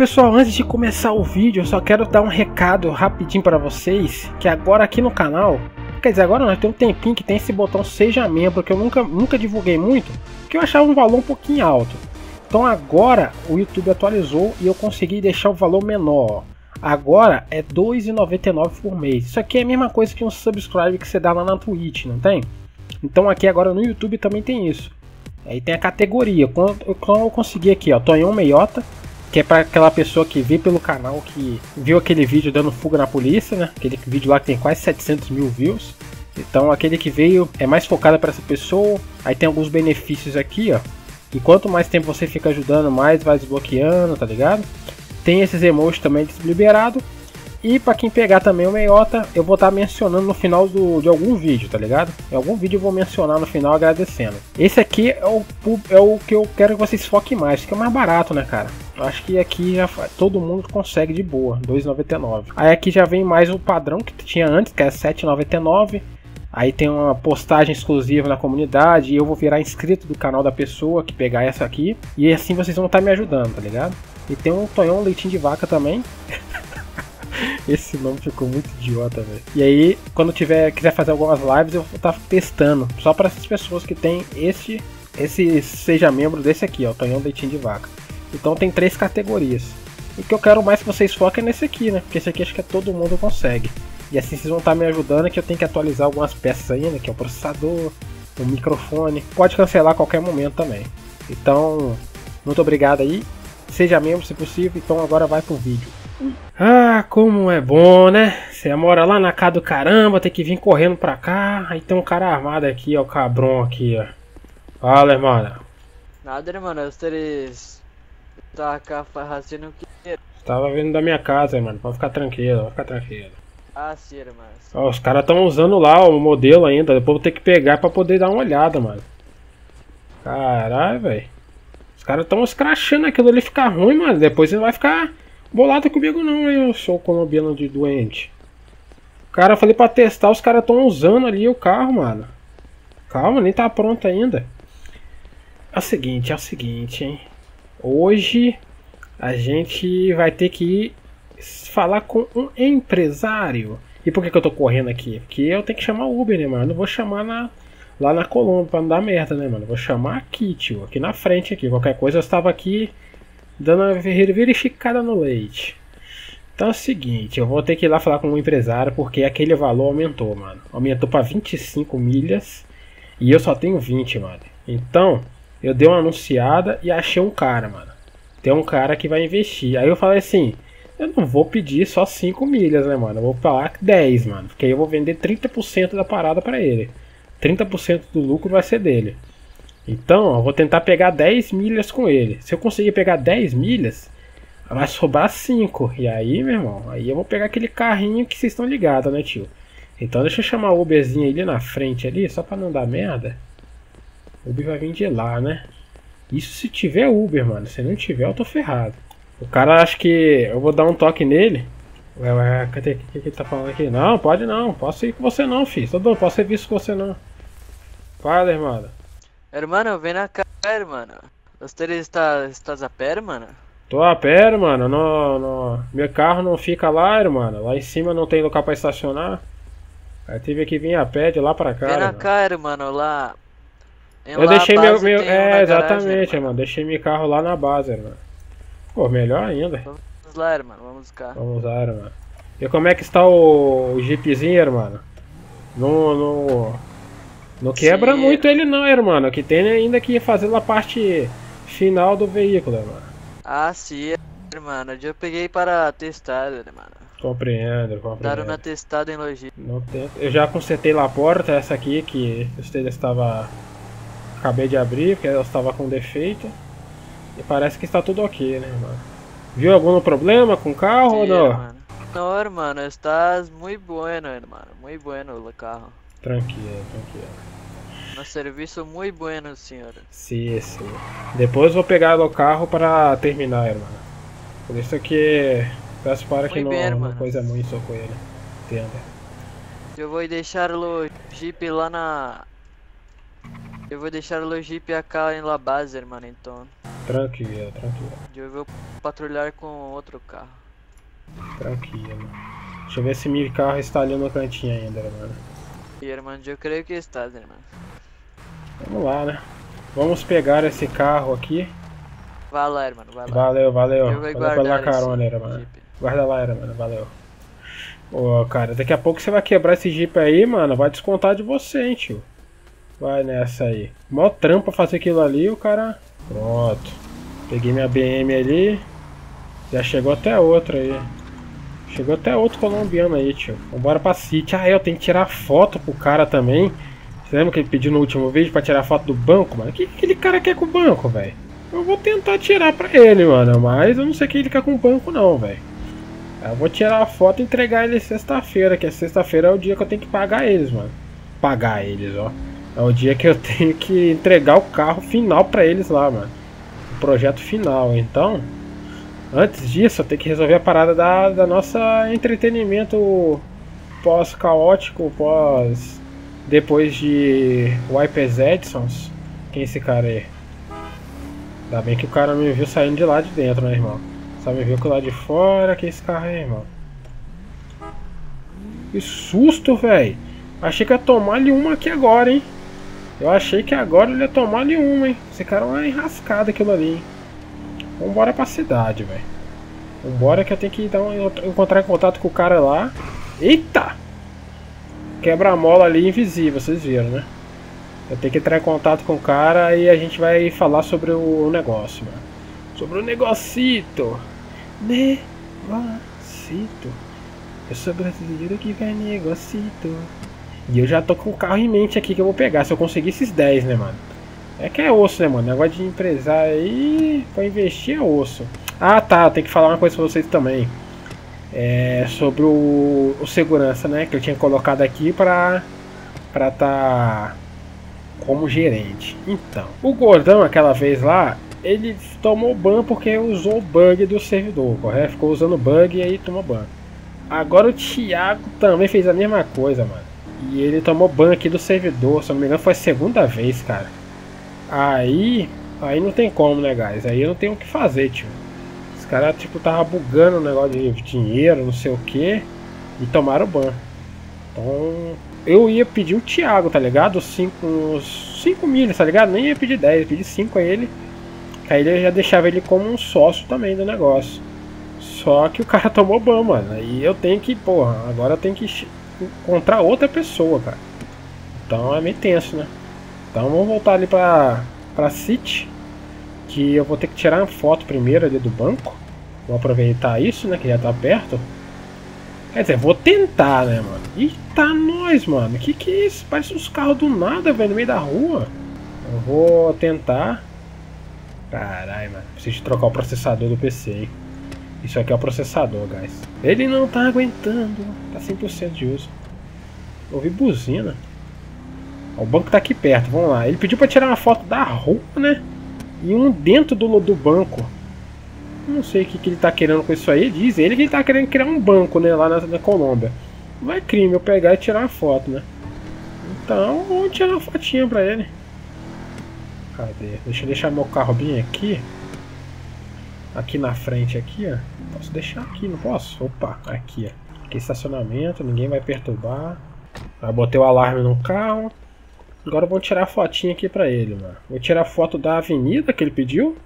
pessoal, antes de começar o vídeo, eu só quero dar um recado rapidinho para vocês, que agora aqui no canal, quer dizer, agora nós tem um tempinho que tem esse botão seja membro, que eu nunca, nunca divulguei muito, que eu achava um valor um pouquinho alto. Então agora o YouTube atualizou e eu consegui deixar o valor menor. Agora é R$ 2,99 por mês. Isso aqui é a mesma coisa que um subscribe que você dá lá na Twitch, não tem? Então aqui agora no YouTube também tem isso. Aí tem a categoria. Quando eu consegui aqui, ó, Tonhão Meiota, que é para aquela pessoa que vê pelo canal, que viu aquele vídeo dando fuga na polícia, né? Aquele vídeo lá que tem quase 700 mil views. Então aquele que veio é mais focado para essa pessoa. Aí tem alguns benefícios aqui, ó. E quanto mais tempo você fica ajudando, mais vai desbloqueando, tá ligado? Tem esses emojis também liberado. E para quem pegar também o meiota, eu vou estar tá mencionando no final do, de algum vídeo, tá ligado? Em algum vídeo eu vou mencionar no final agradecendo. Esse aqui é o, é o que eu quero que vocês foquem mais, que é mais barato, né, cara? Acho que aqui já todo mundo consegue de boa, 2,99. Aí aqui já vem mais o padrão que tinha antes, que é 7,99. Aí tem uma postagem exclusiva na comunidade e eu vou virar inscrito do canal da pessoa que pegar essa aqui. E assim vocês vão estar tá me ajudando, tá ligado? E tem um Tonhão Leitinho de Vaca também. Esse nome ficou muito idiota, velho. E aí, quando tiver quiser fazer algumas lives, eu vou estar tá testando. Só para essas pessoas que tem esse, esse seja membro desse aqui, ó, Tonhão Leitinho de Vaca. Então tem três categorias. O que eu quero mais que vocês foquem é nesse aqui, né? Porque esse aqui acho que todo mundo consegue. E assim vocês vão estar me ajudando que eu tenho que atualizar algumas peças ainda, que é o processador, o microfone. Pode cancelar a qualquer momento também. Então, muito obrigado aí. Seja membro se possível. Então agora vai pro vídeo. Ah, como é bom, né? Você mora lá na casa do caramba, tem que vir correndo pra cá. Aí tem um cara armado aqui, ó, o cabrão aqui, ó. Fala, irmão. Nada, irmão. Vocês tá cá fazendo o que? Tava vindo da minha casa, mano. Pode ficar tranquilo, pode ficar tranquilo. Ah, sim, irmão. Ó, os caras estão usando lá o modelo ainda. Depois vou ter que pegar pra poder dar uma olhada, mano. Caralho, velho. Os caras estão escrachando aquilo ali ficar ruim, mano. Depois você vai ficar bolado comigo não, eu sou colombiano de doente. Cara, falei pra testar, os caras estão usando ali o carro, mano. Calma, nem tá pronto ainda. É o seguinte, é o seguinte, hein. Hoje a gente vai ter que falar com um empresário. E por que, que eu tô correndo aqui? Porque eu tenho que chamar o Uber, né, mano? Eu não vou chamar na, lá na Colômbia pra não dar merda, né, mano? Eu vou chamar aqui, tio. Aqui na frente, aqui. Qualquer coisa eu estava aqui dando uma verificada no leite. Então é o seguinte, eu vou ter que ir lá falar com o empresário porque aquele valor aumentou, mano. Aumentou para 25 milhas e eu só tenho 20, mano. Então, eu dei uma anunciada e achei um cara, mano. Tem um cara que vai investir. Aí eu falei assim, eu não vou pedir só 5 milhas, né, mano? Eu vou falar 10, mano. Porque aí eu vou vender 30% da parada para ele. 30% do lucro vai ser dele. Então, eu vou tentar pegar 10 milhas com ele. Se eu conseguir pegar 10 milhas, vai sobrar 5. E aí, meu irmão, aí eu vou pegar aquele carrinho que vocês estão ligados, né, tio? Então deixa eu chamar o Uberzinho ali na frente ali, só pra não dar merda. O Uber vai vir de lá, né? Isso se tiver Uber, mano. Se não tiver, eu tô ferrado. O cara acha que eu vou dar um toque nele. Ué, ué? O que, que ele tá falando aqui? Não, pode não. Posso ir com você não, filho. Todo, posso ser visto com você não. Fala, irmão. Hermano, vem cá, hermano. Você está, estás a pé, mano? Tô a pé, mano. No, no... Meu carro não fica lá, mano. Lá em cima não tem local pra estacionar. Aí tive que vir a pé de lá pra cá. Vem cá, mano, lá. Em eu lá deixei meu. meu... É, exatamente, mano. Deixei meu carro lá na base, mano. Pô, melhor ainda. Vamos lá, mano. Vamos cá. Vamos lá, mano. E como é que está o, o jeepzinho, mano? No, no, não quebra Sim. muito ele não, irmão. Que tem ainda que fazer a parte final do veículo, mano. Ah, sim, mano. Eu peguei para testar, mano. Compreendo, compreendo. Daram na testada em logística. Não tem... Eu já consertei lá a porta, essa aqui que você estava... Acabei de abrir, porque ela estava com defeito. E parece que está tudo ok, né, mano? Viu algum problema com o carro Sim, ou não? Mano. Não, hermano, estás muito bueno, hermano. Muito bueno o carro. Tranquilo, tranquilo. Um serviço muito bueno, senhor. Sim, sim. Depois vou pegar o carro para terminar, irmão. Por isso que peço para que não, bem, não coisa muito com ele. Entenda. Eu vou deixar o Jeep lá na... Eu vou deixar o Jeep AK em La Base, mano, então. Tranquilo, tranquilo. Eu vou patrulhar com outro carro. Tranquilo. Deixa eu ver se meu carro está ali no cantinho ainda, mano. E, irmão, eu creio que está, irmão. Vamos lá, né? Vamos pegar esse carro aqui. Vai lá, irmão, vai lá. Valeu, valeu. Eu vou valeu pela carona, irmão. Guarda lá, mano, valeu. Ô, cara, daqui a pouco você vai quebrar esse Jeep aí, mano. Vai descontar de você, hein, tio. Vai nessa aí. Mó trampa fazer aquilo ali, o cara. Pronto. Peguei minha BM ali. Já chegou até outra aí. Chegou até outro colombiano aí, tio. Vambora pra City. Ah, eu tenho que tirar foto pro cara também. Você lembra que ele pediu no último vídeo pra tirar foto do banco, mano? O que aquele cara quer com o banco, velho? Eu vou tentar tirar pra ele, mano. Mas eu não sei o que ele quer com o banco, não, velho. Eu vou tirar a foto e entregar ele sexta-feira, que sexta-feira é o dia que eu tenho que pagar eles, mano. Pagar eles, ó. É o dia que eu tenho que entregar o carro final pra eles lá, mano. O projeto final. Então, antes disso, tenho que resolver a parada da, da nossa entretenimento pós-caótico, pós. Depois de Wipers Edsons. Quem é esse cara aí? Ainda bem que o cara me viu saindo de lá de dentro, né, irmão? Só me viu que lá de fora. Que é esse carro aí, irmão? Que susto, velho! Achei que ia tomar ali uma aqui agora, hein? Eu achei que agora ele ia tomar ali uma, hein? Esse cara é uma enrascada aquilo ali, hein? Vambora pra cidade, velho. Vambora que eu tenho que dar um, encontrar em contato com o cara lá. Eita! Quebra-mola ali invisível, vocês viram, né? Eu tenho que entrar em contato com o cara e a gente vai falar sobre o negócio, mano. Sobre o negocito. Negocito. Eu sou brasileiro que vai negocito. E eu já tô com o carro em mente aqui que eu vou pegar. Se eu conseguir esses 10, né, mano? É que é osso, né, mano? Negócio de empresário aí. Pra investir é osso. Ah, tá. Tem que falar uma coisa pra vocês também. É sobre o, o segurança, né? Que eu tinha colocado aqui pra. Pra tá. Como gerente. Então. O gordão, aquela vez lá. Ele tomou ban porque usou o bug do servidor, correto? Ficou usando bug e aí tomou ban. Agora o Thiago também fez a mesma coisa, mano. E ele tomou ban aqui do servidor, se não me engano foi a segunda vez, cara. Aí, aí não tem como, né, guys? Aí eu não tenho o que fazer, tio. Os caras, tipo, tava bugando o negócio de dinheiro, não sei o que, e tomaram ban. Então, eu ia pedir o Thiago, tá ligado? Os 5 milhas, tá ligado? Nem ia pedir 10, ia pedir 5 a ele. Aí ele já deixava ele como um sócio também do negócio. Só que o cara tomou ban, mano. Aí eu tenho que, porra, agora eu tenho que encontrar outra pessoa, cara. Então é meio tenso, né? Então vamos voltar ali pra, pra City. Que eu vou ter que tirar uma foto primeiro ali do banco. Vou aproveitar isso, né? Que já tá perto. Quer dizer, vou tentar, né, mano? Eita, nós, mano. Que que é isso? Parece uns carros do nada, velho, no meio da rua. Eu vou tentar. Caralho, mano. Preciso trocar o processador do PC, hein? Isso aqui é o processador, guys. Ele não tá aguentando. Tá 100% de uso. Ouvi buzina. O banco tá aqui perto, vamos lá. Ele pediu pra tirar uma foto da rua, né? E um dentro do, do banco. Não sei o que, que ele tá querendo com isso aí. Diz ele que ele tá querendo criar um banco, né? Lá na, na Colômbia. Não é crime eu pegar e tirar uma foto, né? Então, vamos tirar uma fotinha pra ele. Cadê? Deixa eu deixar meu carro bem aqui aqui na frente aqui, ó. Posso deixar aqui, não posso? Opa, aqui, ó. Aqui estacionamento, ninguém vai perturbar. Aí botei o alarme no carro. Agora vou tirar a fotinha aqui pra ele, mano. Vou tirar a foto da avenida que ele pediu.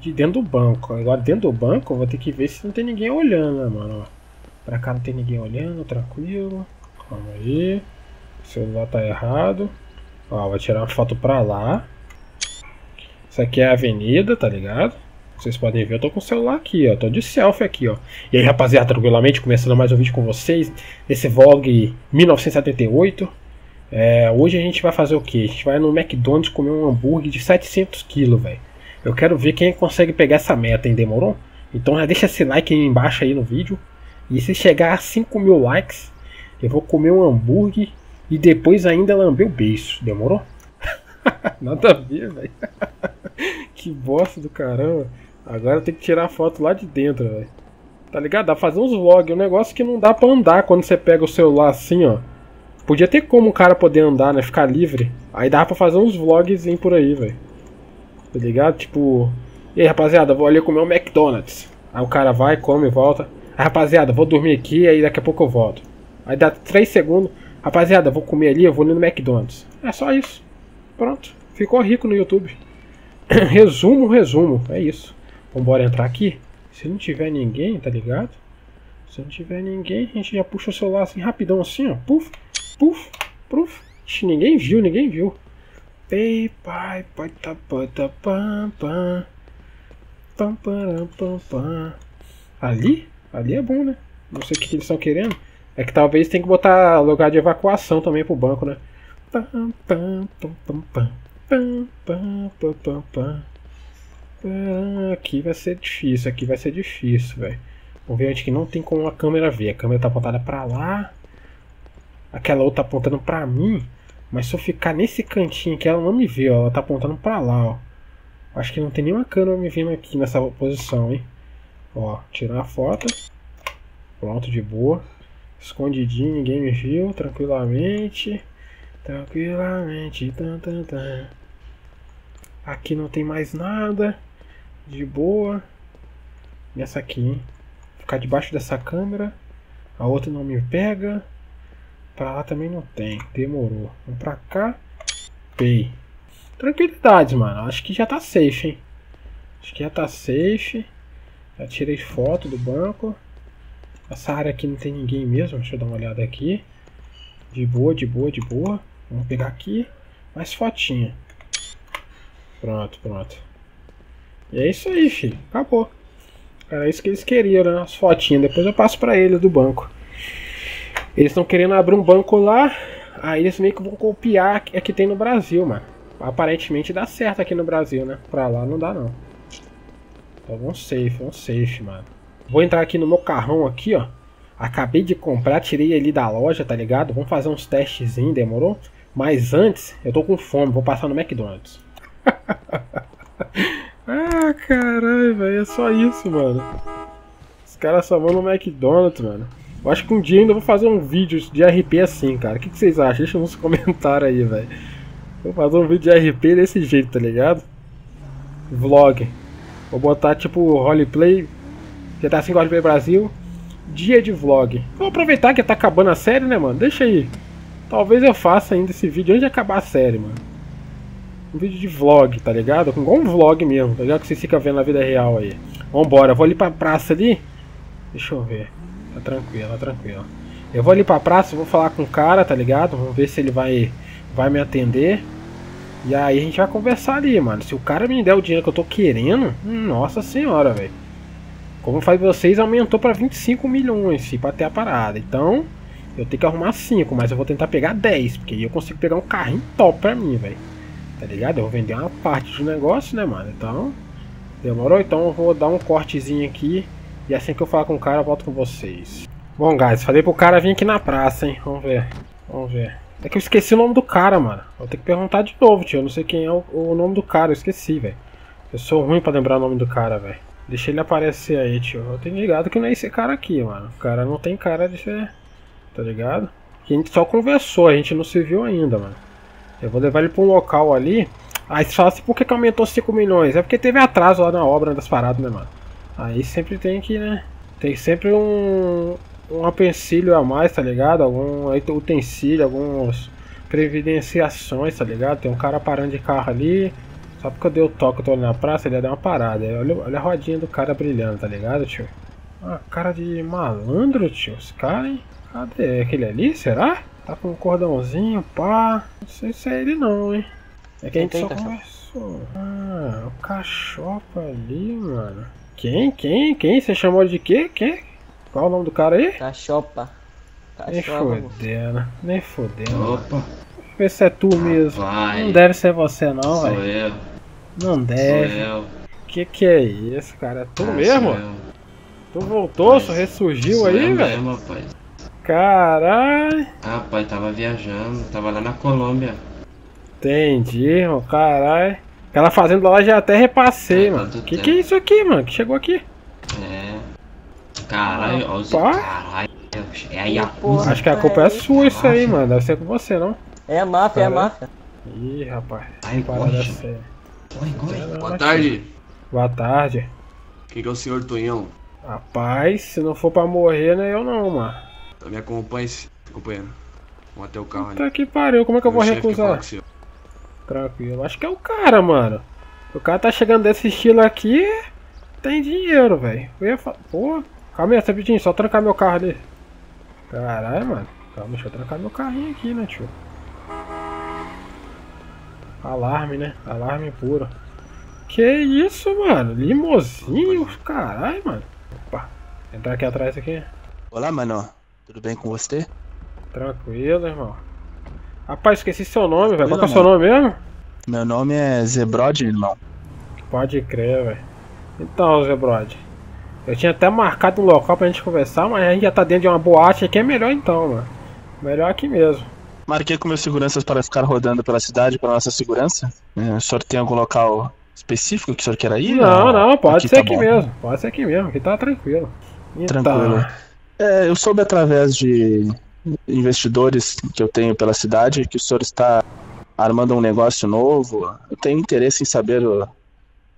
De dentro do banco. Agora dentro do banco eu vou ter que ver se não tem ninguém olhando, né, mano? Pra cá não tem ninguém olhando, tranquilo. Calma aí. O celular tá errado. Ó, vou tirar uma foto pra lá. Isso aqui é a avenida, tá ligado? Vocês podem ver, eu tô com o celular aqui, ó. Tô de selfie aqui, ó. E aí, rapaziada, tranquilamente, começando mais um vídeo com vocês. Nesse vlog 1978. É, hoje a gente vai fazer o que? A gente vai no McDonald's comer um hambúrguer de 700 kg, velho. Eu quero ver quem consegue pegar essa meta, hein? Demorou? Então já deixa esse like aí embaixo aí no vídeo. E se chegar a 5 mil likes, eu vou comer um hambúrguer e depois ainda lamber o beiço. Demorou? Nada a ver, velho. que bosta do caramba. Agora tem que tirar a foto lá de dentro, velho. Tá ligado? Dá pra fazer uns vlogs, um negócio que não dá pra andar quando você pega o celular assim, ó. Podia ter como o cara poder andar, né? Ficar livre. Aí dava pra fazer uns vlogs por aí, velho. Tá ligado? Tipo. E aí, rapaziada, vou ali comer um McDonald's. Aí o cara vai, come, volta. Aí, rapaziada, vou dormir aqui, aí daqui a pouco eu volto. Aí dá 3 segundos. Rapaziada, vou comer ali, eu vou ali no McDonald's. É só isso. Pronto. Ficou rico no YouTube. resumo, resumo. É isso. Vambora entrar aqui. Se não tiver ninguém, tá ligado? Se não tiver ninguém, a gente já puxa o celular assim rapidão assim, ó. Puf, puf, puf. Ixi, ninguém viu, ninguém viu. Pai, pai, tá, pam, pam. Pam, pam. Ali? Ali é bom, né? Não sei o que, eles estão querendo. É que talvez tem que botar lugar de evacuação também pro banco, né? Pam, pam, pam, pam, pam. Pam, pam, pam, pam, pam. Aqui vai ser difícil, aqui vai ser difícil, velho. Vamos ver onde que não tem como a câmera ver. A câmera tá apontada pra lá. Aquela outra apontando pra mim. Mas se eu ficar nesse cantinho aqui, ela não me vê, ó. Ela tá apontando pra lá, ó. Acho que não tem nenhuma câmera me vendo aqui nessa posição, hein. Ó, tirar a foto. Pronto, de boa. Escondidinho, ninguém me viu. Tranquilamente. Tranquilamente. Tan, tan, tan. Aqui não tem mais nada. De boa. Nessa aqui, hein? Ficar debaixo dessa câmera. A outra não me pega. Pra lá também não tem. Demorou. Vamos pra cá. Pay. Tranquilidade, mano. Acho que já tá safe, hein? Acho que já tá safe. Já tirei foto do banco. Essa área aqui não tem ninguém mesmo. Deixa eu dar uma olhada aqui. De boa, de boa, de boa. Vamos pegar aqui. Mais fotinha. Pronto, pronto. E é isso aí, filho. Acabou. Era isso que eles queriam, né? As fotinhas. Depois eu passo pra eles do banco. Eles estão querendo abrir um banco lá. Aí eles meio que vão copiar a que tem no Brasil, mano. Aparentemente dá certo aqui no Brasil, né? Pra lá não dá não. Então vamos safe, vamos safe, mano. Vou entrar aqui no meu carrão aqui, ó. Acabei de comprar, tirei ali da loja, tá ligado? Vamos fazer uns testezinhos, demorou? Mas antes, eu tô com fome, vou passar no McDonald's. Ah, caralho, velho, é só isso, mano. Os caras só vão no McDonald's, mano. Eu acho que um dia ainda vou fazer um vídeo de RP assim, cara. O que, que vocês acham? Deixa nos comentários aí, velho. Vou fazer um vídeo de RP desse jeito, tá ligado? Vlog. Vou botar tipo roleplay. GTA 5 Roleplay Brasil. Dia de vlog. Vou aproveitar que tá acabando a série, né, mano? Deixa aí. Talvez eu faça ainda esse vídeo antes de acabar a série, mano um vídeo de vlog, tá ligado? Igual um vlog mesmo, tá ligado? Que vocês ficam vendo na vida real aí. Vambora, vou ali pra praça ali. Deixa eu ver. Tá tranquilo, tá tranquilo. Eu vou ali pra praça, vou falar com o cara, tá ligado? Vamos ver se ele vai, vai me atender. E aí a gente vai conversar ali, mano. Se o cara me der o dinheiro que eu tô querendo, nossa senhora, velho. Como faz vocês, aumentou pra 25 milhões, filho, pra ter a parada. Então, eu tenho que arrumar 5, mas eu vou tentar pegar 10, porque aí eu consigo pegar um carrinho top pra mim, velho. Tá ligado? Eu vou vender uma parte do negócio, né, mano? Então, demorou? Então eu vou dar um cortezinho aqui. E assim que eu falar com o cara, eu volto com vocês. Bom, guys, falei pro cara vir aqui na praça, hein? Vamos ver. Vamos ver. É que eu esqueci o nome do cara, mano. Vou ter que perguntar de novo, tio. Eu não sei quem é o, o nome do cara, eu esqueci, velho. Eu sou ruim pra lembrar o nome do cara, velho. Deixa ele aparecer aí, tio. Eu tenho ligado que não é esse cara aqui, mano. O cara não tem cara de ser. Tá ligado? A gente só conversou, a gente não se viu ainda, mano. Eu vou levar ele para um local ali. Aí você fala assim, por que, que aumentou 5 milhões? É porque teve atraso lá na obra das paradas, né, mano? Aí sempre tem que, né? Tem sempre um, um apensílio a mais, tá ligado? Algum utensílio, algumas previdenciações, tá ligado? Tem um cara parando de carro ali. Só porque eu dei o toque, eu tô ali na praça, ele ia dar uma parada. Olha, olha a rodinha do cara brilhando, tá ligado, tio? Ah, cara de malandro, tio. Esse cara, hein? Cadê? Aquele ali, será? Tá com um cordãozinho, pá. Não sei se é ele não, hein. É que a gente só. Ah, o cachopa ali, mano. Quem? Quem? Quem? Você chamou de quê? Quem? Qual o nome do cara aí? Cachopa. Nem fodendo, nem fodendo. Opa. Vê se é tu mesmo. Vai. Não deve ser você não, velho. Sou eu. Não deve. Sou eu. Que que é isso, cara? É tu ah, mesmo? Tu voltou, Mas, só ressurgiu aí, velho? Caralho. Ah, pai, tava viajando, tava lá na Colômbia. Entendi, mano, caralho. Aquela fazenda lá já até repassei, é, mano. Que tempo. que é isso aqui, mano? Que chegou aqui? É. Caralho, olha os caralho. É a Yakuza. Acho que a culpa é sua isso aí, mano. Deve ser com você, não? É a máfia, é a máfia. Ih, rapaz. Ai, Parada séria. Corre, corre. Boa tarde. Boa tarde. Quem que é o senhor Tonhão? Rapaz, se não for pra morrer, não é eu não, mano. Tá me acompanha, companheiro. Vamos até o carro ali. Tá que pariu, como é que eu vou recusar? Tranquilo. Acho que é o cara, mano. O cara tá chegando desse estilo aqui, tem dinheiro, velho. Eu ia falar. Pô, calma aí, rapidinho, só trancar meu carro ali. Caralho, mano. Calma, deixa eu trancar meu carrinho aqui, né, tio? Alarme, né? Alarme puro. Que isso, mano? Limozinho, caralho, mano. Opa, entrar aqui atrás aqui. Olá, mano. Tudo bem com você? Tranquilo, irmão. Rapaz, esqueci seu nome, velho. Qual é o seu nome mesmo? Meu nome é Zebrod, irmão. Pode crer, velho. Então, Zé Brod. Eu tinha até marcado um local pra gente conversar, mas a gente já tá dentro de uma boate aqui, é melhor então, mano. Melhor aqui mesmo. Marquei com meus seguranças para ficar rodando pela cidade para nossa segurança. É, o senhor tem algum local específico que o senhor queira ir? não, Ou não, pode ser tá aqui bom? mesmo. Pode ser aqui mesmo, aqui tá tranquilo. Então, Tranquilo. É, eu soube através de investidores que eu tenho pela cidade que o senhor está armando um negócio novo. Eu tenho interesse em saber o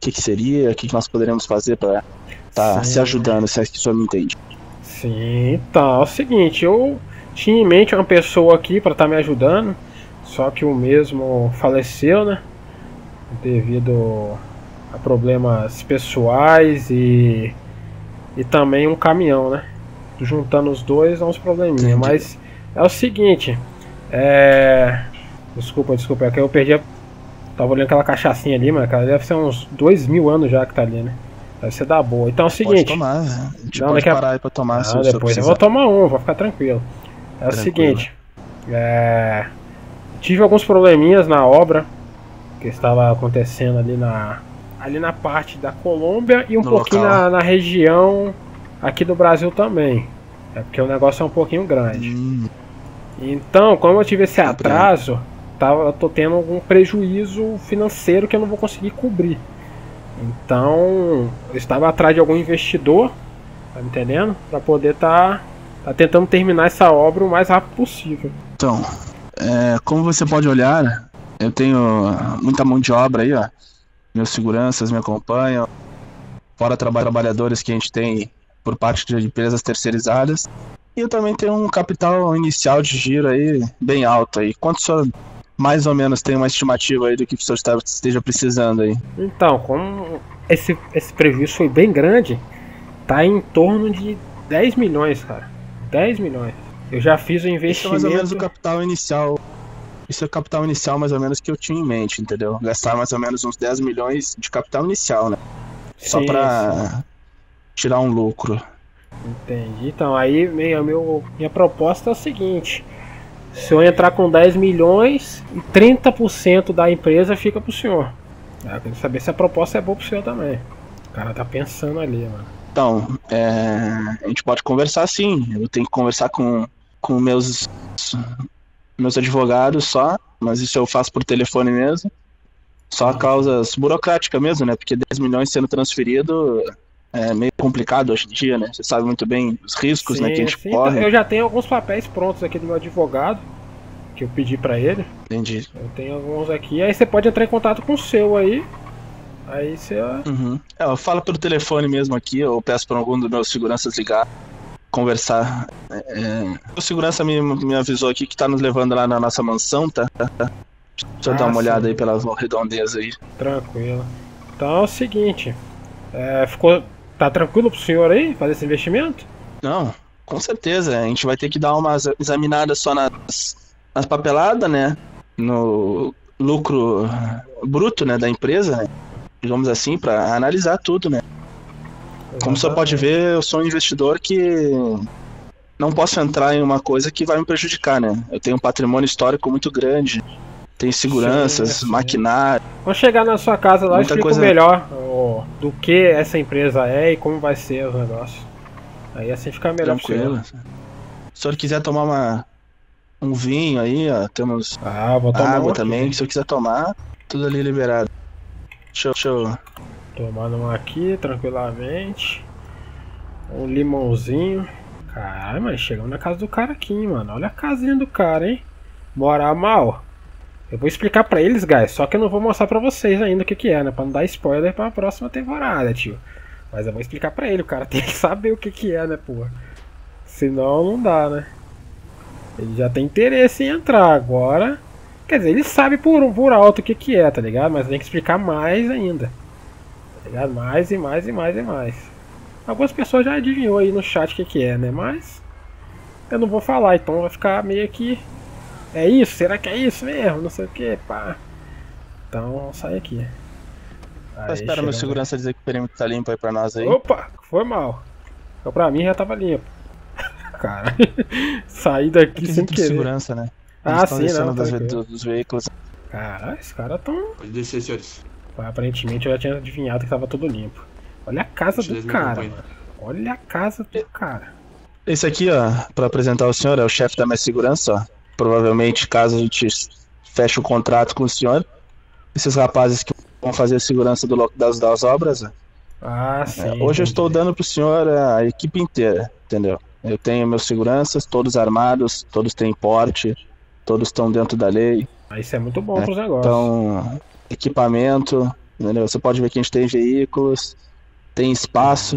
que, que seria, o que, que nós poderíamos fazer para estar Sim. se ajudando, se é que o senhor me entende. Sim, então, é o seguinte, eu tinha em mente uma pessoa aqui pra estar me ajudando, só que o mesmo faleceu, né? Devido a problemas pessoais e, e também um caminhão, né? Juntando os dois, dá uns probleminha. Entendi. Mas é o seguinte, é. Desculpa, desculpa, é que eu perdi a. Tava olhando aquela cachaçinha ali, mano. Cara, deve ser uns dois mil anos já que tá ali, né? Deve ser da boa. Então é o Pode seguinte. tomar, a gente Não, pode daqui a- parar aí para tomar Não, o senhor depois eu vou tomar um, vou ficar tranquilo. É o Tranquilo. seguinte, é, tive alguns probleminhas na obra que estava acontecendo ali na ali na parte da Colômbia e um No pouquinho na, na região aqui do Brasil também. É porque o negócio é um pouquinho grande. Hum, Então, como eu tive esse Compreendo. atraso, tava, eu tô tendo algum prejuízo financeiro que eu não vou conseguir cobrir. Então, eu estava atrás de algum investidor, tá me entendendo? Para poder tá, tá tentando terminar essa obra o mais rápido possível. Então, é, como você pode olhar, eu tenho muita mão de obra aí, ó. Meus seguranças me acompanham, fora traba- trabalhadores que a gente tem por parte de empresas terceirizadas. E eu também tenho um capital inicial de giro aí bem alto aí. Quanto o senhor mais ou menos tem uma estimativa aí do que o senhor está- esteja precisando aí? Então, como esse, esse prejuízo foi bem grande, tá em torno de 10 milhões, cara. 10 milhões. Eu já fiz o Isso é investimento. mais ou menos o capital inicial. Isso é o capital inicial mais ou menos que eu tinha em mente, entendeu? Gastar mais ou menos uns 10 milhões de capital inicial, né? Só pra tirar um lucro. Entendi. Então, aí minha, meu, minha proposta é o seguinte: se eu entrar com 10 milhões e 30% da empresa fica pro senhor. Eu quero saber se a proposta é boa pro senhor também. O cara tá pensando ali, mano. Então, é, a gente pode conversar sim. Eu tenho que conversar com, com meus, meus advogados só, mas isso eu faço por telefone mesmo. Só causas burocráticas mesmo, né? Porque 10 milhões sendo transferido é meio complicado hoje em dia, né? Você sabe muito bem os riscos né, que a gente sim, corre. Eu já tenho alguns papéis prontos aqui do meu advogado, que eu pedi pra ele. Entendi. Eu tenho alguns aqui. Aí você pode entrar em contato com o seu aí. Aí você. Uhum. É, eu falo pelo telefone mesmo aqui, eu peço para algum dos meus seguranças ligar, conversar. É, o segurança me, me avisou aqui que tá nos levando lá na nossa mansão, tá? Deixa eu Ah, dar uma olhada sim. aí pelas redondezas aí. Tranquilo. Então é o seguinte. é, ficou. Tá tranquilo pro senhor aí fazer esse investimento? Não, com certeza. A gente vai ter que dar uma examinada só nas, nas papeladas, né? No lucro bruto, né, da empresa, né? digamos assim, para analisar tudo, né? Como você pode ver, eu sou um investidor que não posso entrar em uma coisa que vai me prejudicar, né? Eu tenho um patrimônio histórico muito grande, tenho seguranças, Sim, maquinário. Vamos chegar na sua casa lá e explico coisa- melhor ó, do que essa empresa é e como vai ser os negócios. Aí assim fica melhor Tranquilo. Se o senhor quiser tomar uma, um vinho aí, ó, temos Ah, vou tomar água um aqui. também, se eu quiser tomar, tudo ali liberado. Deixa eu Tomando um aqui tranquilamente. Um limãozinho. Caralho, mano, chegamos na casa do cara aqui, mano. Olha a casinha do cara, hein? Mora mal. Eu vou explicar pra eles, guys, só que eu não vou mostrar pra vocês ainda o que que é, né? Pra não dar spoiler pra próxima temporada, tio. Mas eu vou explicar pra ele, o cara tem que saber o que que é, né, porra. Senão não dá, né? Ele já tem interesse em entrar agora. Quer dizer, ele sabe por, por alto o que que é, tá ligado? Mas tem que explicar mais ainda. Tá ligado? Mais e mais e mais e mais. Algumas pessoas já adivinhou aí no chat o que que é, né? Mas eu não vou falar, então vai ficar meio que é isso? Será que é isso mesmo? Não sei o que, pá. Então sair aqui. Aí, espera meu segurança dizer que o perímetro tá limpo aí pra nós aí. Opa, foi mal. Então pra mim já tava limpo. Cara, saí daqui sem querer. segurança, né? Eles ah, sim, não. Das, do, dos veículos. Caralho, esses caras tão. Pode descer, senhores. Aparentemente eu já tinha adivinhado que tava tudo limpo. Olha a casa do cara, mano. Olha a casa do cara. Esse aqui, ó, pra apresentar o senhor, é o chefe da minha segurança, ó. Provavelmente, caso a gente feche o contrato com o senhor, esses rapazes que vão fazer a segurança do, das, das obras. Ah, sim. É, hoje eu estou dando para o senhor a equipe inteira, entendeu? Eu tenho meus seguranças, todos armados, todos têm porte, todos estão dentro da lei. Ah, isso é muito bom é, para os negócios. Então, equipamento, entendeu? Você pode ver que a gente tem veículos, tem espaço,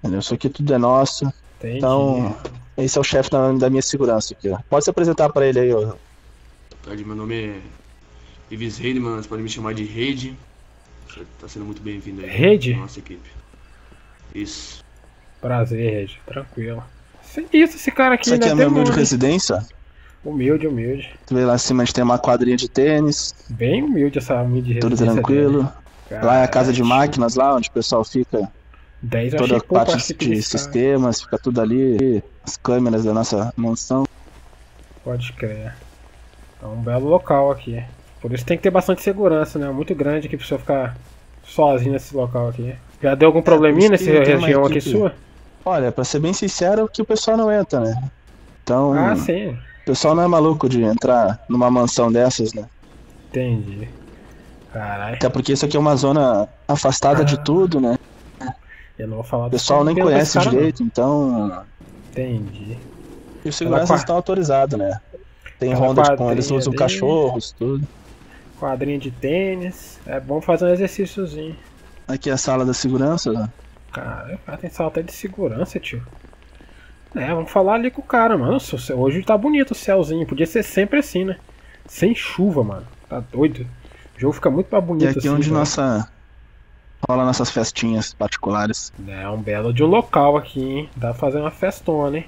entendeu? Isso aqui tudo é nosso. Entendi. Então, esse é o chefe da, da, minha segurança aqui, ó. Pode se apresentar pra ele aí, ó. Tarde, meu nome é Ives Heidemann, você pode me chamar de Reide. Você tá sendo muito bem-vindo aí. Reide? Nossa equipe. Isso. Prazer, Reide. Tranquilo. Isso, esse cara aqui, Isso aqui é meu humilde residência? Humilde, humilde. Tu vê lá em cima a gente tem uma quadrinha de tênis. Bem humilde essa humilde residência. Tudo tranquilo. Lá é a casa de máquinas lá, onde o pessoal fica 10 Toda a parte de sistemas, fica tudo ali, as câmeras da nossa mansão. Pode crer. É um belo local aqui. Por isso tem que ter bastante segurança, né? Muito grande aqui pra você ficar sozinho nesse local aqui. Já deu algum probleminha é, nessa região aqui sua? Olha, pra ser bem sincero, que o pessoal não entra, né? Então. Ah, sim. O pessoal não é maluco de entrar numa mansão dessas, né? Entendi. Caralho. Até porque isso aqui é uma zona afastada ah. de tudo, né? Eu não vou falar O pessoal nem conhece direito, então. Entendi. E os seguranças estão autorizados, né? Tem ronda com eles usam cachorros, tudo. Quadrinho de tênis. É bom fazer um exercíciozinho. Aqui é a sala da segurança, né? Cara, tem sala até de segurança, tio. É, vamos falar ali com o cara, mano. Hoje tá bonito o céuzinho. Podia ser sempre assim, né? Sem chuva, mano. Tá doido. O jogo fica muito mais bonito e aqui assim. onde nossa rola nessas festinhas particulares. É um belo de um local aqui, hein? Dá pra fazer uma festona, hein?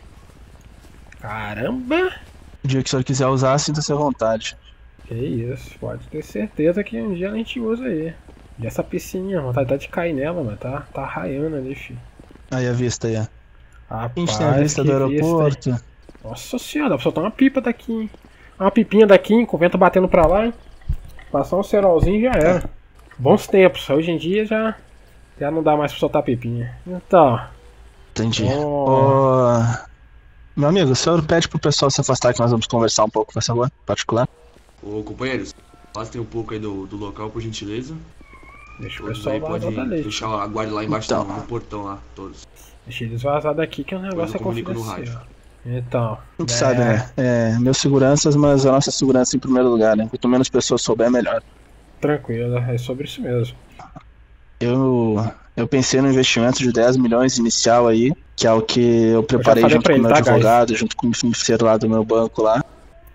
Caramba! O dia que o senhor quiser usar, sinta-se à vontade. Que isso, pode ter certeza que um dia a gente usa aí. E essa piscininha, vontade tá de cair nela, mas tá, tá raiando ali, filho. Aí a vista aí, ó. Rapaz, a gente tem a vista do aeroporto. Vista, Nossa senhora, dá pra soltar uma pipa daqui, hein? Uma pipinha daqui, com o vento batendo pra lá, hein? Passar um cerolzinho e já era. Bons tempos, hoje em dia já, já não dá mais pra soltar pepinha. Então. Entendi. Oh. Oh. Meu amigo, o senhor pede pro pessoal se afastar que nós vamos conversar um pouco, por favor, particular. Ô companheiros, afastem um pouco aí do, do local, por gentileza. Deixa o pessoal aí pode deixar a guarda lá embaixo então. do, portão lá, todos. Deixa eles vazar daqui que o negócio é confidencial. Então. A gente é... sabe, né? É, meus seguranças, mas a nossa segurança em primeiro lugar, né? Quanto menos pessoas souber, melhor. Tranquilo, é sobre isso mesmo. Eu, eu pensei no investimento de 10 milhões inicial aí, que é o que eu preparei eu junto com o meu tá, advogado, guys? junto com o financeiro lá do meu banco lá.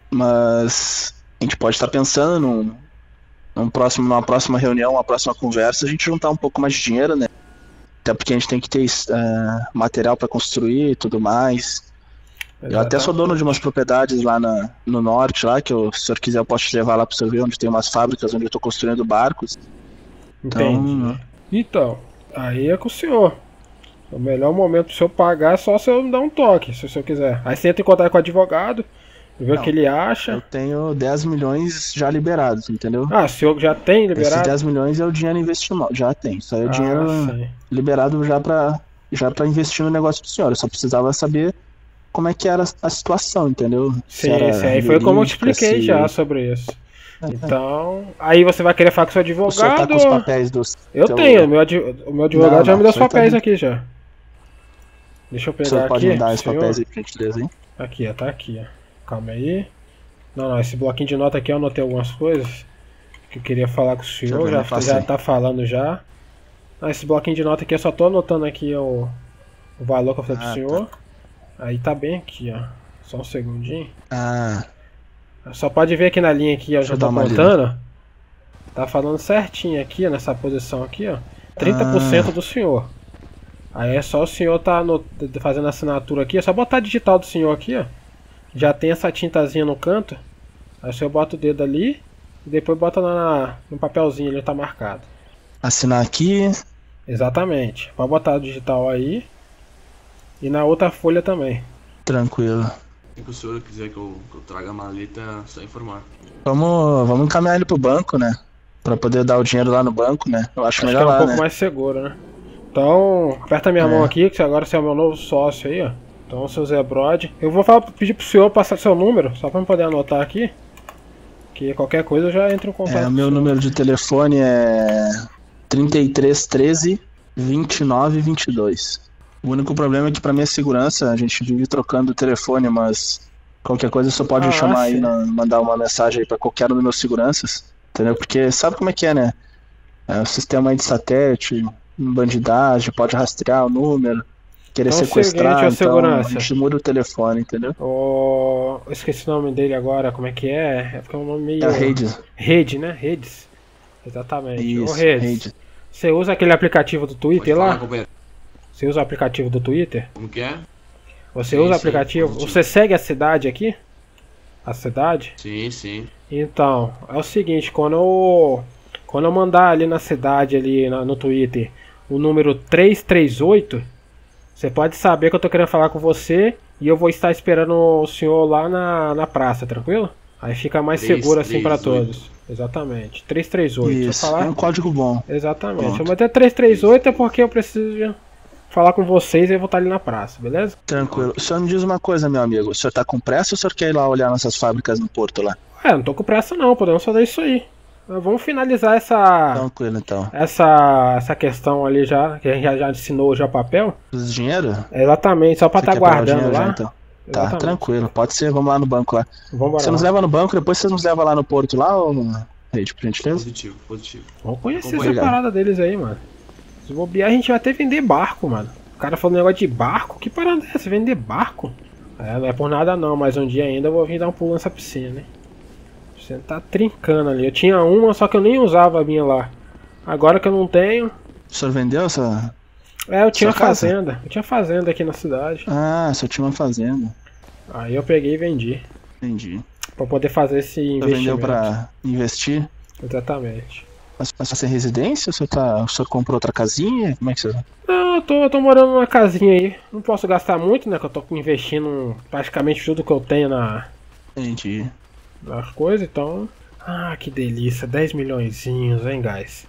Mas a gente pode estar pensando num, num próximo, numa próxima reunião, uma próxima conversa, a gente juntar um pouco mais de dinheiro, né? Até porque a gente tem que ter uh, material para construir e tudo mais. Eu até sou dono de umas propriedades lá na, no norte, lá, que eu, se o senhor quiser eu posso te levar lá para o senhor ver, onde tem umas fábricas onde eu estou construindo barcos. Entendi. Então, então, aí é com o senhor. O melhor momento para o senhor pagar é só se eu dar um toque, se o senhor quiser. Aí você entra em contato com o advogado, ver o que ele acha. Eu tenho 10 milhões já liberados, entendeu? Ah, o senhor já tem liberado? Esses 10 milhões é o dinheiro investido, já tem. Isso aí é o ah, dinheiro liberado já para já investir no negócio do senhor. Eu só precisava saber como é que era a situação, entendeu? Sim, sim aí foi como eu te expliquei se... já sobre isso. Então, aí você vai querer falar com seu advogado. Você tá com os papéis dos. Eu teu... tenho, meu, o meu advogado não, já me deu os papéis tá... aqui já. Deixa eu pegar senhor pode aqui. me dar senhor. papéis aí, gentileza, hein? Aqui, ó, tá aqui, ó. Calma aí. Não, não, esse bloquinho de nota aqui eu anotei algumas coisas que eu queria falar com o senhor, já, já aí. tá falando já. Ah, esse bloquinho de nota aqui eu só tô anotando aqui o, o valor que eu falei pro Ah, senhor. Aí tá bem aqui, ó. Só um segundinho. Ah, Só pode ver aqui na linha aqui, ó, já uma contando. Tá falando certinho aqui, ó, nessa posição aqui, ó. 30% Ah. do senhor. Aí é só o senhor tá no- fazendo a assinatura aqui, é só botar a digital do senhor aqui, ó. Já tem essa tintazinha no canto. Aí o senhor bota o dedo ali e depois bota na, no papelzinho ali, tá marcado. assinar aqui. Exatamente. Pode botar o digital aí. E na outra folha também. Tranquilo. Se o senhor quiser que eu, que eu traga a maleta, é só informar. Vamos, vamos encaminhar ele pro banco, né? Pra poder dar o dinheiro lá no banco, né? Eu acho, Acho que melhor é um lá, pouco né? mais seguro, né? Então, aperta minha É. mão aqui, que agora você é o meu novo sócio aí, ó. Então, seu Zé Brod. Eu vou falar, pedir pro senhor passar seu número, só pra eu poder anotar aqui. Que qualquer coisa eu já entro em contato. É, o meu número de telefone é 3313 2922. O único problema é que pra minha segurança a gente vive trocando o telefone, mas qualquer coisa você pode Ah, chamar aí, na- mandar uma mensagem aí pra qualquer um dos meus seguranças, entendeu? Porque sabe como é que é, né? É o sistema aí de satélite, bandidagem, pode rastrear o número, querer Então é sequestrar, seguinte, então a segurança. gente muda o telefone, entendeu? Eu esqueci o nome dele agora, como é que é? É porque é um nome meio. É a rede. Rede, né? Redes. Exatamente. Isso, Redes. rede. Você usa aquele aplicativo do Pode Twitter falar, lá? companheiro. Você usa o aplicativo do Twitter? Como que é? Você Sim, usa o sim, aplicativo? positivo. Você segue a cidade aqui? A cidade? Sim, sim. Então, é o seguinte, quando eu, quando eu mandar ali na cidade, ali na- no Twitter, o número 338, você pode saber que eu tô querendo falar com você e eu vou estar esperando o senhor lá na, na praça, tranquilo? Aí fica mais seguro assim pra 338. todos. Exatamente. 338. Deixa eu Isso, falar. é um código bom. Exatamente. Pronto. Eu botei 338 é porque eu preciso falar com vocês e eu vou estar ali na praça, beleza? Tranquilo. O senhor me diz uma coisa, meu amigo. O senhor tá com pressa ou o senhor quer ir lá olhar nossas fábricas no porto lá? É, não tô com pressa não, podemos fazer isso aí. Vamos finalizar essa. Tranquilo, então. essa, essa questão ali já, que a gente já, já ensinou já o papel. De dinheiro? Exatamente, só pra estar o guardando lá. já, então? Tá, Exatamente. tranquilo. Pode ser, vamos lá no banco lá. Vambora Você nos lá. leva no banco, depois você nos leva lá no porto lá, ou... Rede, por gentileza? Positivo, positivo. Vamos conhecer essa parada deles aí, mano. Se bobear, a gente vai até vender barco, mano. O cara falou um negócio de barco. Que parada é essa? Vender barco? É, não é por nada não, mas um dia ainda eu vou vir dar um pulo nessa piscina, né? Você tá trincando ali. Eu tinha uma, só que eu nem usava a minha lá. Agora que eu não tenho. O senhor vendeu essa... É, eu tinha casa? fazenda. Eu tinha fazenda aqui na cidade. Ah, senhor tinha uma fazenda. Aí eu peguei e vendi. Entendi. Pra poder fazer esse investimento. vendeu pra investir? Exatamente. Você é residência? O senhor, tá... o senhor comprou outra casinha? Como é que você... Não, eu tô, eu tô morando numa casinha aí. Não posso gastar muito, né? Que eu tô investindo praticamente tudo que eu tenho na, Entendi. nas coisas, então. Ah, que delícia. 10 milhõeszinhos, hein, guys?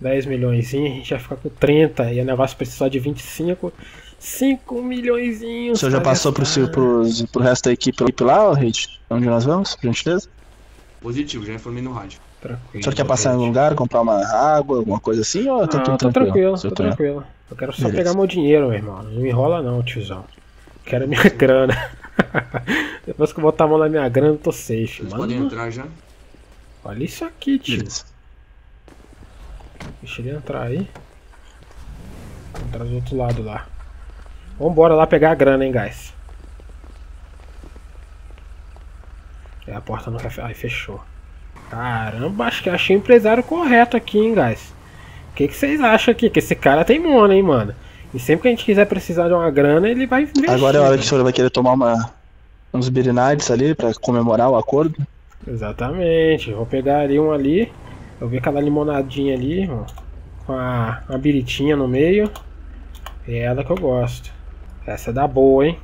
10 milhõeszinhos, a gente vai ficar com 30 e o negócio precisa só de 25. 5 milhõeszinhos. O senhor já passou pro, seu- pros, pro resto da equipe equipe lá, ô, Rede? Onde nós vamos, por gentileza? Positivo, já informei no rádio. Tranquilo. O senhor quer passar em algum lugar, comprar uma água, alguma coisa assim, ou tá Não, tudo tô tranquilo? tranquilo, tô tranquilo. Eu quero só Beleza. pegar meu dinheiro, meu irmão. Não me enrola não, tiozão. Quero minha grana. Depois que eu botar a mão na minha grana, eu tô safe, Vocês podem mano. entrar já. Olha isso aqui, tio. Beleza. Deixa ele entrar aí. Entrar do outro lado lá. Vambora lá pegar a grana, hein, guys. É, a porta não quer. Ai, fechou. Caramba, acho que achei o empresário correto aqui, hein, guys. O que, que vocês acham aqui? Que esse cara tem mono, hein, mano. E sempre que a gente quiser precisar de uma grana, ele vai investir. Agora é a hora que o senhor vai querer tomar uma, uns Nights ali pra comemorar o acordo. Exatamente. Vou pegar ali um ali. Eu vi aquela limonadinha ali, ó. Com a, uma biritinha no meio. É ela que eu gosto. Essa é da boa, hein?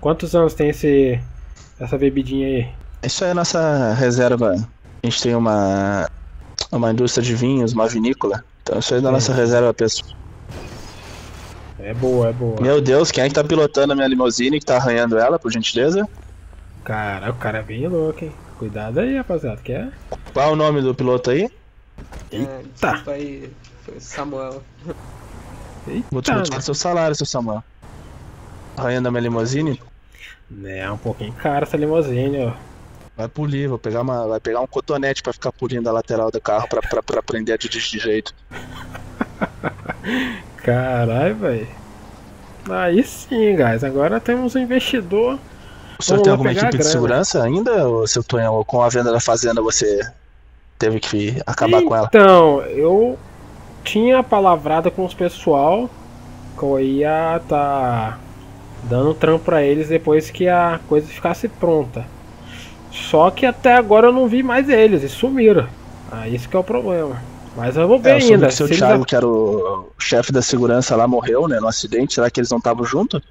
Quantos anos tem esse essa bebidinha aí? Isso aí é a nossa reserva. A gente tem uma, uma indústria de vinhos, uma vinícola. Então isso aí é da É. nossa reserva pessoal. É boa, é boa. Meu Deus, quem é que tá pilotando a minha limusine que tá arranhando ela, por gentileza? Cara, o cara é bem louco, hein? Cuidado aí, rapaziada. Que é? Qual é o nome do piloto aí? É, aí, foi Samuel. Vou te Eita, retirar seu salário, seu Samuel. arranhando a minha limusine? É um pouquinho cara essa limusine, ó. Vai polir, vou pegar uma, vai pegar um cotonete pra ficar polindo a lateral do carro pra aprender a de jeito. Caralho, velho. Aí sim, guys. Agora temos um investidor. O senhor Vamos tem alguma equipe de segurança ainda, ou seu Tonhão, com a venda da fazenda você teve que acabar com ela? Então, eu tinha palavrada com os pessoal que eu ia tá dando trampo pra eles depois que a coisa ficasse pronta. Só que até agora eu não vi mais eles e sumiram. Ah, isso que é o problema. Mas eu vou ver É, eu ainda. que seu se eles Thiago, que era o chefe da segurança lá, morreu, né, no acidente. Será que eles não estavam juntos?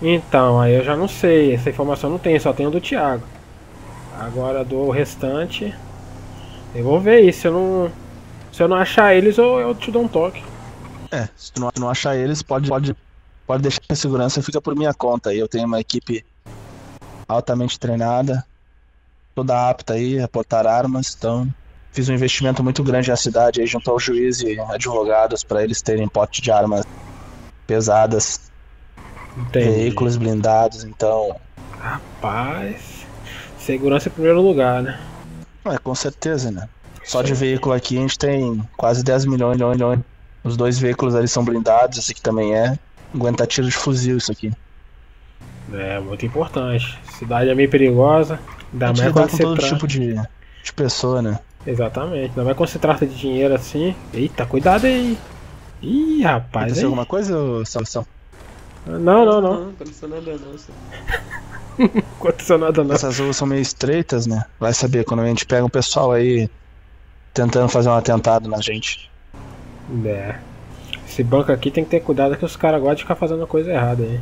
Então, aí eu já não sei, essa informação eu não tenho, só tenho do Thiago. Agora do restante, eu vou ver isso. Se eu não, se eu não achar eles, eu, eu te dou um toque. É, se tu não, não achar eles, pode, pode, pode deixar que a segurança fica por minha conta. aí. Eu tenho uma equipe altamente treinada, toda apta aí a portar armas, então fiz um investimento muito grande na cidade aí junto ao juiz e advogados para eles terem porte de armas pesadas, Entendi. veículos blindados, então Rapaz, segurança em primeiro lugar, né? é com certeza, né? Só de veículo aqui a gente tem quase 10 milhões, milhões, milhões. Os dois veículos ali são blindados, esse aqui também é. Aguenta tiro de fuzil isso aqui. É, muito importante. Cidade é meio perigosa. Ainda mais quando com todo trata. tipo de, de pessoa, né? Exatamente. Ainda mais quando se trata de dinheiro assim. Eita, cuidado aí. Ih, rapaz. Aconteceu Aí... alguma coisa, ô, Sansão? Não, não, não. Não aconteceu nada. Não aconteceu nada não. Essas ruas são meio estreitas, né? Vai saber, quando a gente pega um pessoal aí tentando fazer um atentado na gente. É. Esse banco aqui tem que ter cuidado que os caras gostam de ficar fazendo coisa errada aí.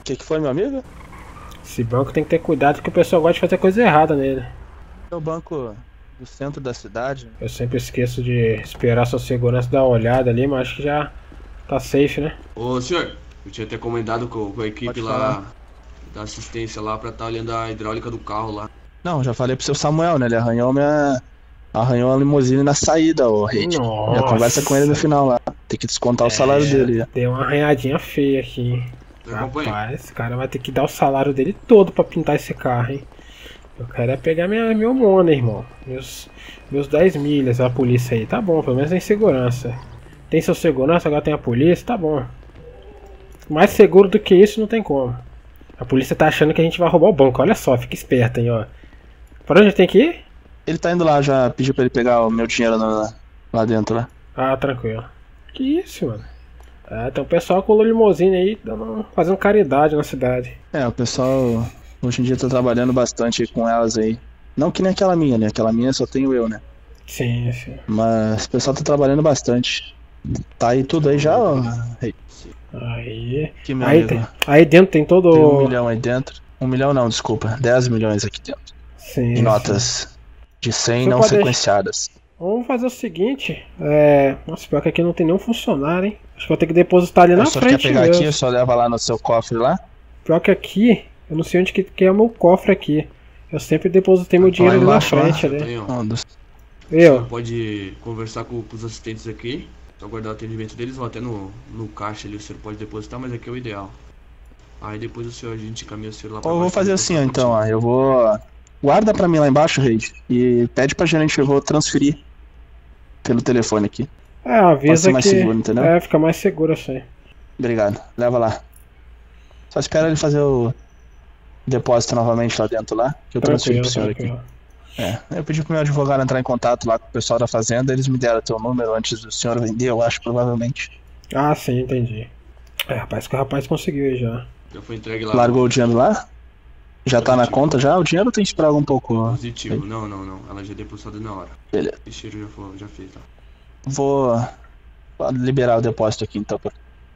O que, que foi, meu amigo? Esse banco tem que ter cuidado que o pessoal gosta de fazer coisa errada nele. É o banco do centro da cidade. Eu sempre esqueço de esperar sua segurança dar uma olhada ali, mas acho que já tá safe, né? Ô senhor, eu tinha até comentado com, com a equipe lá da assistência lá pra estar olhando a hidráulica do carro lá. Não, já falei pro seu Samuel, né? Ele arranhou minha. Arranhou a limusine na saída, ô rei. Já conversa com ele no final lá. Tem que descontar o salário É, dele. já. Deu uma arranhadinha feia aqui. Rapaz, esse cara vai ter que dar o salário dele todo pra pintar esse carro, hein? Eu quero é pegar minha, meu mono, irmão. Meus, meus 10 milhas, a polícia aí. Tá bom, pelo menos tem segurança. Tem seu segurança, agora tem a polícia, tá bom. Mais seguro do que isso não tem como. A polícia tá achando que a gente vai roubar o banco. Olha só, fica esperto, hein, ó. Pra onde tem que ir? Ele tá indo lá, já pediu pra ele pegar o meu dinheiro na- lá dentro lá. Ah, tranquilo. Que isso, mano? É, tem um pessoal com limousine aí dando, fazendo caridade na cidade. É, o pessoal hoje em dia tá trabalhando bastante com elas aí. Não que nem aquela minha, né? Aquela minha só tenho eu, né? Sim, sim. Mas o pessoal tá trabalhando bastante. Tá aí tudo aí já, ó. Aí. Aí, amigo. tem, aí dentro tem todo. Tem um milhão aí dentro. Um milhão não, desculpa. 10 milhões aqui dentro. Sim, sim. notas de 100 Você não sequenciadas. Vamos fazer o seguinte. É... Nossa, pior que aqui não tem nenhum funcionário, hein? Acho que vou ter que depositar ali É, na só quer frente pegar mesmo. aqui, só leva lá no seu cofre lá. Pior que aqui, eu não sei onde que, que é o meu cofre aqui. Eu sempre depositei meu Lá dinheiro ali na embaixo, lá. frente ali. Eu? pode conversar com, com os assistentes aqui, aguardar o atendimento deles ou até no, no caixa ali o senhor pode depositar, mas aqui é o ideal. Aí depois o senhor, a gente encaminha o senhor lá pra Eu vou fazer assim, ó, então, ó. Eu vou. Guarda pra mim lá embaixo, Reid. E pede pra gerente, eu vou transferir pelo telefone aqui. É, avisa Pode ser mais que. seguro, entendeu? É, fica mais seguro assim. Obrigado. Leva lá. Só espera ele fazer o depósito novamente lá dentro lá, que eu transfiro pro senhor aqui. É, eu pedi pro meu advogado entrar em contato lá com o pessoal da fazenda, eles me deram teu número antes do senhor vender, eu acho, provavelmente. Ah, sim, entendi. É, rapaz, que o rapaz conseguiu aí já. Já foi entregue lá. Largou o dinheiro lá? Já tá na conta já? O dinheiro tem que esperar um pouco. Positivo. Não, não, não. Ela já é depositada na hora. Beleza. O cheiro já, foi, já fez lá. Vou liberar o depósito aqui então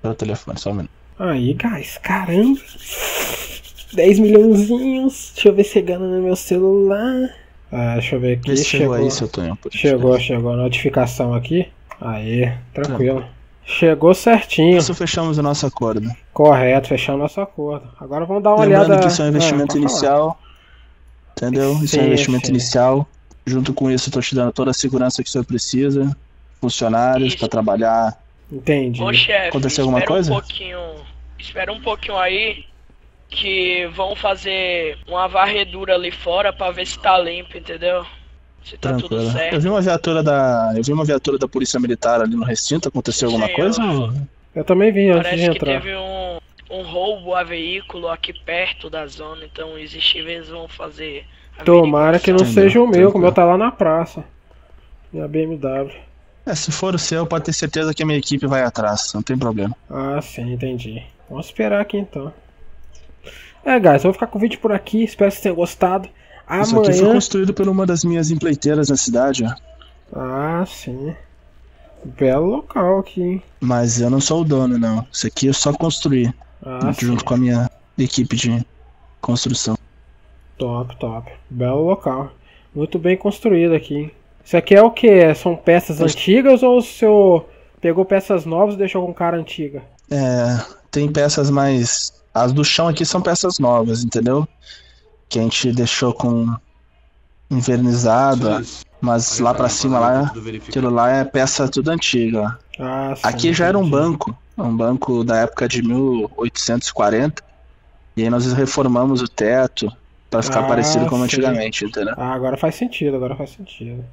pelo, telefone, só um minuto. Aí, guys, caramba. 10 milhãozinhos. Deixa eu ver se ganha no meu celular. Ah, deixa eu ver aqui. Vê se chegou chegou, aí, seu Tonho. por chegou, gentileza. chegou notificação aqui. Aí, tranquilo. Chegou certinho. Isso fechamos o nosso acordo. Correto, fechamos nosso acordo. Agora vamos dar uma Lembrando olhada. que isso é um investimento Ah, pode falar. inicial. Entendeu? Isso é um investimento sim. inicial. Junto com isso, eu tô te dando toda a segurança que o senhor precisa. Funcionários para trabalhar. Entendi. Ô chefe, Aconteceu alguma espera coisa? um pouquinho. Espera um pouquinho aí. que vão fazer uma varredura ali fora pra ver se tá limpo, entendeu? Se tá tudo Tranquilo. Eu certo. vi uma viatura da. Eu vi uma viatura da Polícia Militar ali no recinto, aconteceu alguma Sim, coisa? eu- Eu também vi antes de Parece que entrar. teve um, um roubo a veículo aqui perto da zona, então existe eles vão fazer. Tomara que não seja o meu, que o tranquilo. meu tá lá na praça. Minha BMW. É, se for o seu, pode ter certeza que a minha equipe vai atrás, não tem problema. Ah, sim, entendi. Vamos esperar aqui então. É, guys, eu vou ficar com o vídeo por aqui. Espero que vocês tenham gostado. Isso aqui foi Amanhã. construído por uma das minhas empreiteiras na cidade, ó. Ah, sim. Belo local aqui, hein? Mas eu não sou o dono, não. Isso aqui eu só construí, Ah, sim. junto com a minha equipe de construção. Top, top. Belo local. Muito bem construído aqui. hein? Isso aqui é o que? São peças antigas ou o senhor pegou peças novas e deixou com cara antiga? É, tem peças mais. As do chão aqui são peças novas, entendeu? Que a gente deixou com invernizado, mas Aí lá pra lá, cima vai lá, aquilo lá é peça tudo antiga. Ah, sim. Aqui já era um banco, um banco da época de 1840. E aí nós reformamos o teto pra ficar Ah, parecido como sim. antigamente, entendeu? Ah, agora faz sentido, agora faz sentido.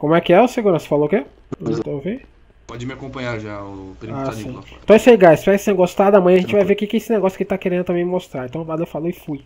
Como é que é o segurança? Falou o quê? Não tô ouvindo? Pode me acompanhar já, o perímetro Ah, tá sim. lá fora. Então é isso aí, guys. Espero que vocês tenham gostado. Amanhã a gente vai ver o que, que esse negócio que ele tá querendo também mostrar. Então valeu, falou e fui.